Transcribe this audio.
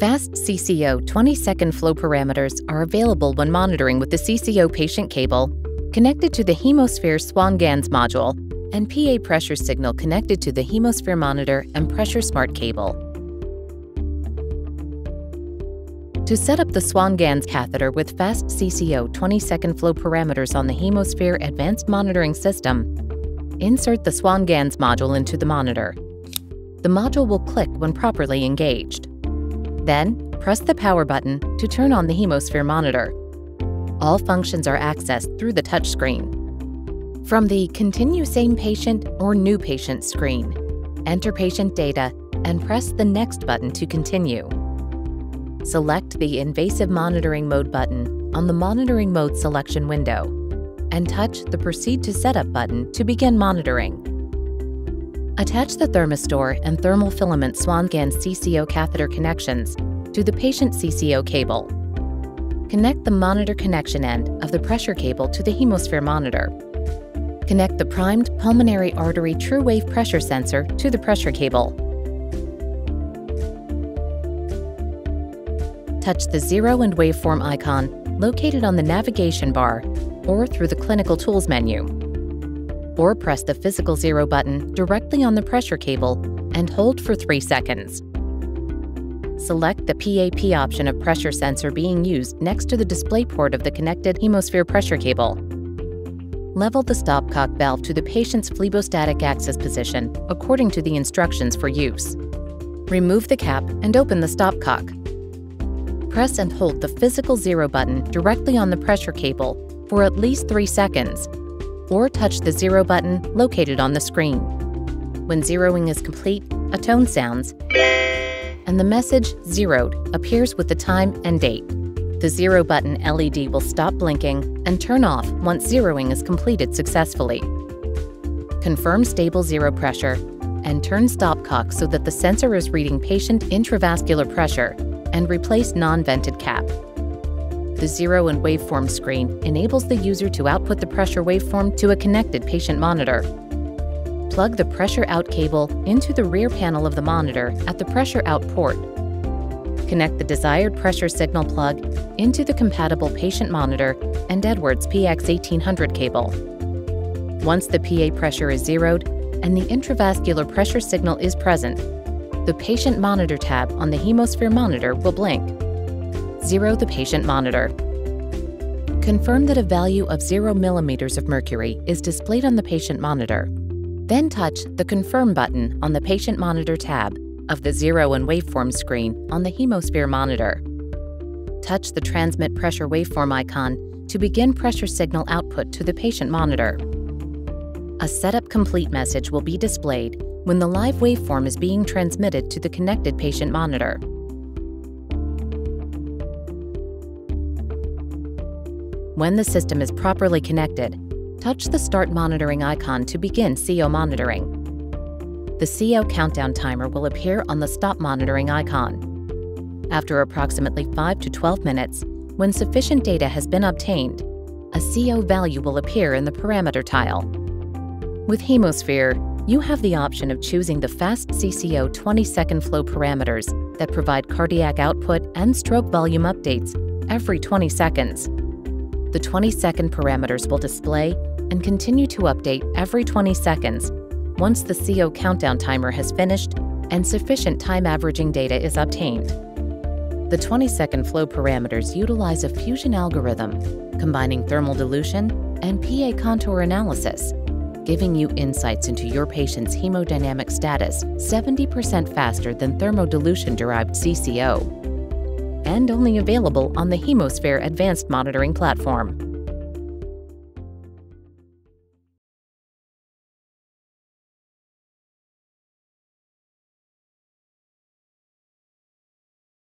Fast CCO 20 second flow parameters are available when monitoring with the CCO patient cable connected to the Hemosphere Swan-Ganz module and PA pressure signal connected to the Hemosphere monitor and Pressure Smart cable. To set up the Swan-Ganz catheter with fast CCO 20 second flow parameters on the Hemosphere Advanced Monitoring System, insert the Swan-Ganz module into the monitor. The module will click when properly engaged. Then, press the power button to turn on the Hemosphere monitor. All functions are accessed through the touchscreen. From the Continue Same Patient or New Patient screen, enter patient data and press the Next button to continue. Select the Invasive Monitoring Mode button on the Monitoring Mode selection window and touch the Proceed to Setup button to begin monitoring. Attach the thermistor and thermal filament Swan-Ganz CCO catheter connections to the patient CCO cable. Connect the monitor connection end of the pressure cable to the Hemosphere monitor. Connect the primed pulmonary artery TruWave pressure sensor to the pressure cable. Touch the zero and waveform icon located on the navigation bar or through the Clinical Tools menu or press the physical zero button directly on the pressure cable and hold for 3 seconds. Select the PAP option of pressure sensor being used next to the display port of the connected Hemosphere pressure cable. Level the stopcock valve to the patient's phlebostatic axis position according to the instructions for use. Remove the cap and open the stopcock. Press and hold the physical zero button directly on the pressure cable for at least 3 seconds or touch the zero button located on the screen. When zeroing is complete, a tone sounds, and the message zeroed appears with the time and date. The zero button LED will stop blinking and turn off once zeroing is completed successfully. Confirm stable zero pressure and turn stopcock so that the sensor is reading patient intravascular pressure and replace non-vented cap. The zero and waveform screen enables the user to output the pressure waveform to a connected patient monitor. Plug the pressure out cable into the rear panel of the monitor at the pressure out port. Connect the desired pressure signal plug into the compatible patient monitor and Edwards PX1800 cable. Once the PA pressure is zeroed and the intravascular pressure signal is present, the Patient Monitor tab on the Hemosphere monitor will blink. Zero the patient monitor. Confirm that a value of 0 millimeters of mercury is displayed on the patient monitor. Then touch the Confirm button on the Patient Monitor tab of the Zero and Waveform screen on the Hemosphere monitor. Touch the Transmit Pressure Waveform icon to begin pressure signal output to the patient monitor. A Setup Complete message will be displayed when the live waveform is being transmitted to the connected patient monitor. When the system is properly connected, touch the Start Monitoring icon to begin CO monitoring. The CO countdown timer will appear on the Stop Monitoring icon. After approximately 5 to 12 minutes, when sufficient data has been obtained, a CO value will appear in the parameter tile. With Hemosphere, you have the option of choosing the fast CCO 20 second flow parameters that provide cardiac output and stroke volume updates every 20 seconds. The 20 second parameters will display and continue to update every 20 seconds once the CO countdown timer has finished and sufficient time averaging data is obtained. The 20 second flow parameters utilize a fusion algorithm combining thermal dilution and PA contour analysis, giving you insights into your patient's hemodynamic status 70% faster than thermodilution derived CCO and only available on the Hemosphere Advanced Monitoring platform.